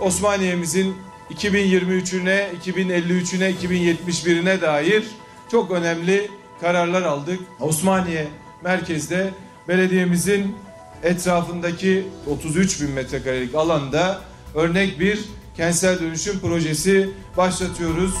Osmaniye'mizin 2023'üne, 2053'üne, 2071'ine dair çok önemli kararlar aldık. Osmaniye merkezde belediyemizin etrafındaki 33 bin metrekarelik alanda örnek bir kentsel dönüşüm projesi başlatıyoruz.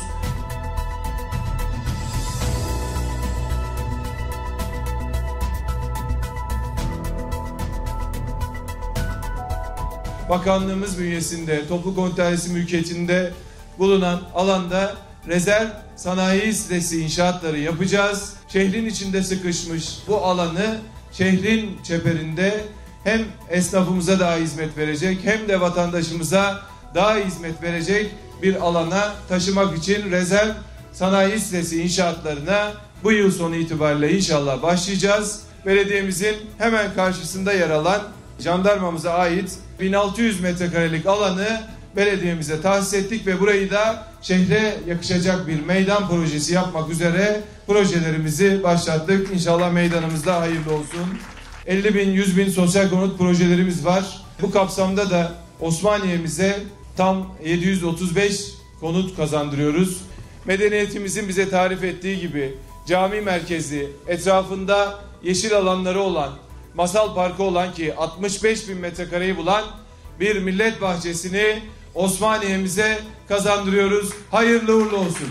Bakanlığımız bünyesinde toplu kontenjansı mülkiyetinde bulunan alanda rezerv sanayi sitesi inşaatları yapacağız. Şehrin içinde sıkışmış bu alanı şehrin çeperinde hem esnafımıza daha hizmet verecek hem de vatandaşımıza daha hizmet verecek bir alana taşımak için rezerv sanayi sitesi inşaatlarına bu yıl sonu itibariyle inşallah başlayacağız. Belediyemizin hemen karşısında yer alan jandarmamıza ait 1600 metrekarelik alanı belediyemize tahsis ettik ve burayı da şehre yakışacak bir meydan projesi yapmak üzere projelerimizi başlattık. İnşallah meydanımızda hayırlı olsun. 50 bin, 100 bin sosyal konut projelerimiz var. Bu kapsamda da Osmaniye'mize tam 735 konut kazandırıyoruz. Medeniyetimizin bize tarif ettiği gibi cami merkezi, etrafında yeşil alanları olan, masal parkı olan ki 65 bin metrekareyi bulan bir millet bahçesini Osmaniye'mize kazandırıyoruz. Hayırlı uğurlu olsun.